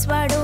Paris var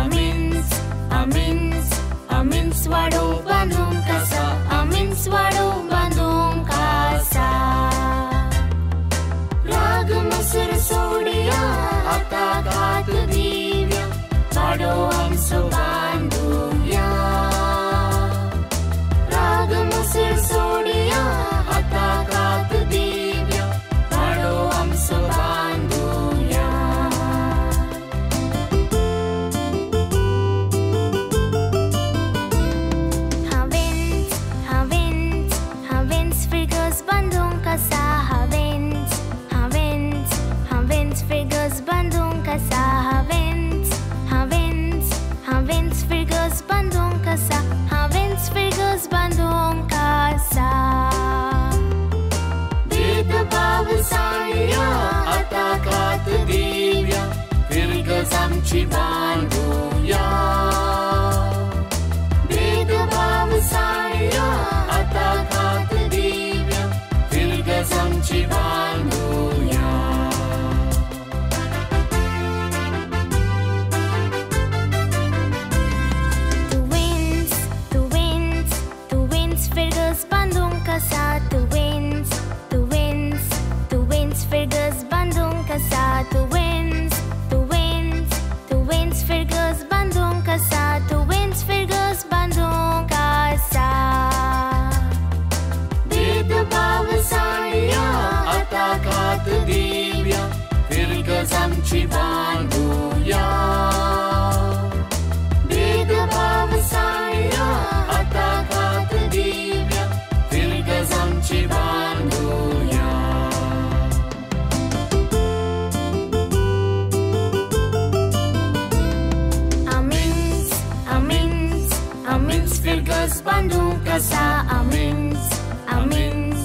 Amins, amins, amins, varum, అమిన్ casa, amins, varum, மாற்றி வாழ்வோயா भेदभाव साया आता घात दिव्य दीर्घ समची बांधूया Tu wins, tu wins, tu wins, Fergus Bandung casa. Tu wins, tu wins, tu. Tu Amen, bangu ya saya Amins, amins, amins Bandung kasa amins, amins,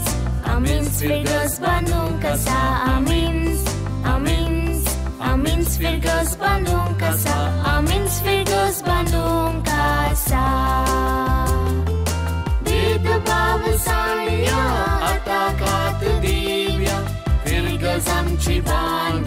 amins Virgaz Bandung kasa amins, amins Svirgos Bandung kasa, Amin Svirgos Bandung Casa. Dito bawal saya Ataka tu divya Virgos am Chivanda